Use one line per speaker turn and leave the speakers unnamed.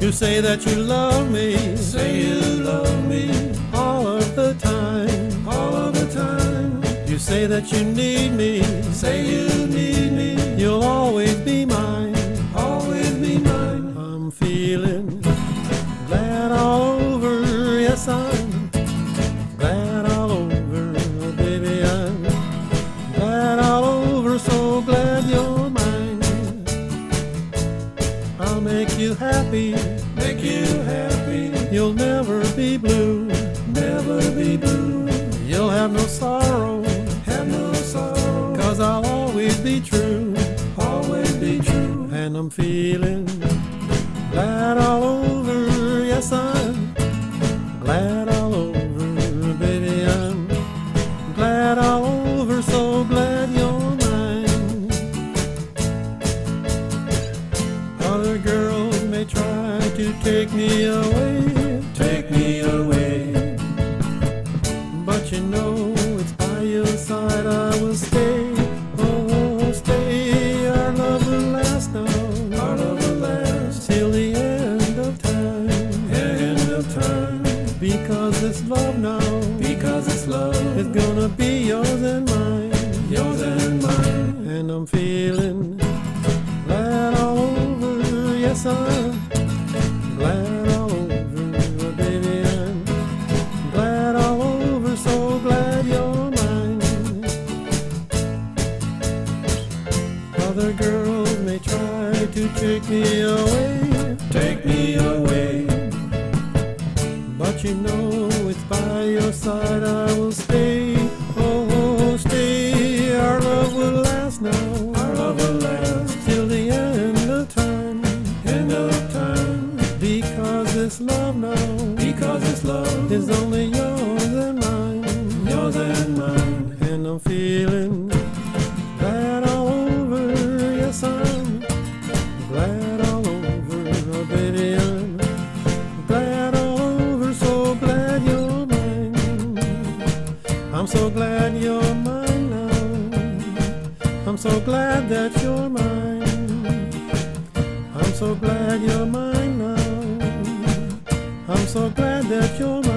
You say that you love me,
Say you love me
all of the time.
all of the time.
You say that you need me,
Say you need me,
you'll always be mine.
always be mine.
I'm feeling glad all over, yes I'm glad all over, baby I'm glad all over, so glad you're you happy,
Make you happy,
you'll never be blue,
never be blue.
you'll have no sorrow,
Have no sorrow,
cause I'll always be true.
always be true.
And I'm feeling glad all over, yes I'm glad all over, baby I'm glad all over, so glad you're mine. Other girls may try to take me away,
Take me away,
but you know it's by your side I will stay. Oh, stay, our love will last now.
our love will last.
till the end of time.
End of time,
Because this love now
because it's love,
is gonna be yours and mine.
yours and mine.
And I'm feeling I'm glad all over, baby. I'm glad all over. So glad you're mine. Other girls may try to take me away.
Take me away,
But you know it's by your side I will stay. Feeling glad all over. Yes, I'm glad all over, baby. I'm glad all over. So glad you're mine. I'm so glad you're mine now. I'm so glad that you're mine. I'm so glad you're mine now. I'm so glad that you're mine.